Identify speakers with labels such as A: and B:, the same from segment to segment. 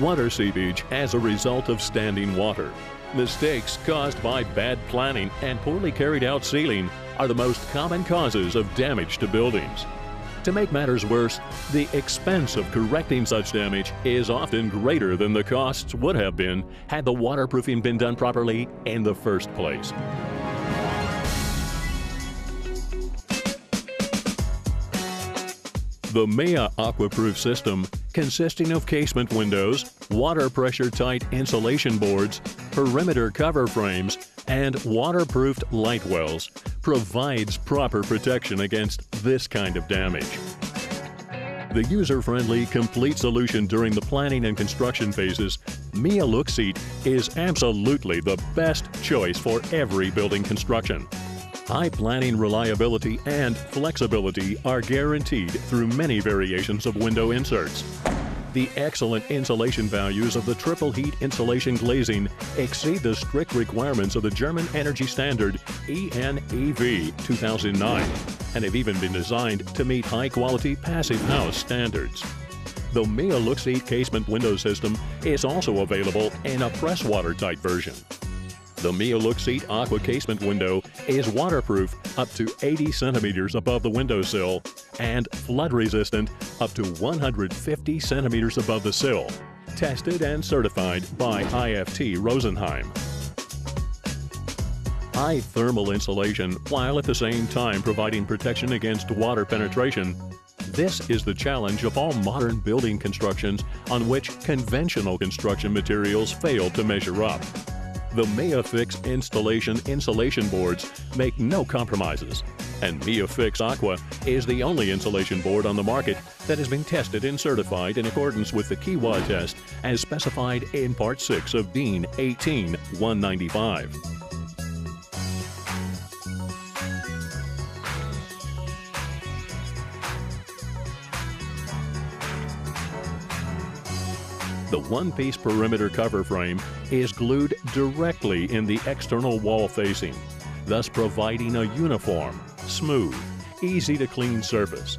A: water seepage as a result of standing water. Mistakes caused by bad planning and poorly carried out sealing are the most common causes of damage to buildings. To make matters worse, the expense of correcting such damage is often greater than the costs would have been had the waterproofing been done properly in the first place. The Mea Aquaproof system, consisting of casement windows, water pressure tight insulation boards, perimeter cover frames, and waterproofed light wells, provides proper protection against this kind of damage. The user-friendly, complete solution during the planning and construction phases, MEALUXIT is absolutely the best choice for every building construction. High planning reliability and flexibility are guaranteed through many variations of window inserts. The excellent insulation values of the triple heat insulation glazing exceed the strict requirements of the German energy standard ENEV 2009 and have even been designed to meet high quality passive house standards. The LUXIT casement window system is also available in a press watertight version. The LUXIT Aqua casement window is waterproof up to 80 centimeters above the windowsill and flood resistant up to 150 centimeters above the sill. Tested and certified by IFT Rosenheim. High thermal insulation while at the same time providing protection against water penetration this is the challenge of all modern building constructions on which conventional construction materials fail to measure up. The MeaFix installation insulation boards make no compromises, and MeaFix Aqua is the only insulation board on the market that has been tested and certified in accordance with the Kiwa test as specified in Part 6 of DIN 18195. The one-piece perimeter cover frame is glued directly in the external wall facing, thus providing a uniform, smooth, easy to clean surface.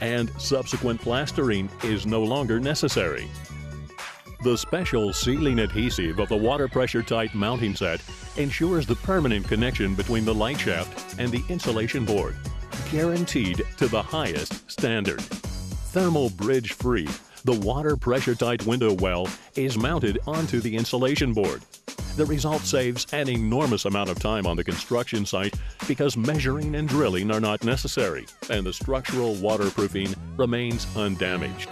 A: And subsequent plastering is no longer necessary. The special sealing adhesive of the water pressure tight mounting set ensures the permanent connection between the light shaft and the insulation board, guaranteed to the highest standard. Thermal bridge free the water pressure tight window well is mounted onto the insulation board. The result saves an enormous amount of time on the construction site because measuring and drilling are not necessary and the structural waterproofing remains undamaged.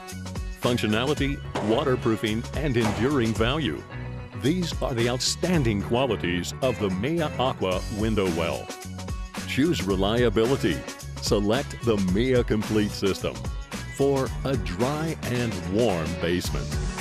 A: Functionality, waterproofing, and enduring value. These are the outstanding qualities of the Mea Aqua window well. Choose reliability. Select the Mea Complete System for a dry and warm basement.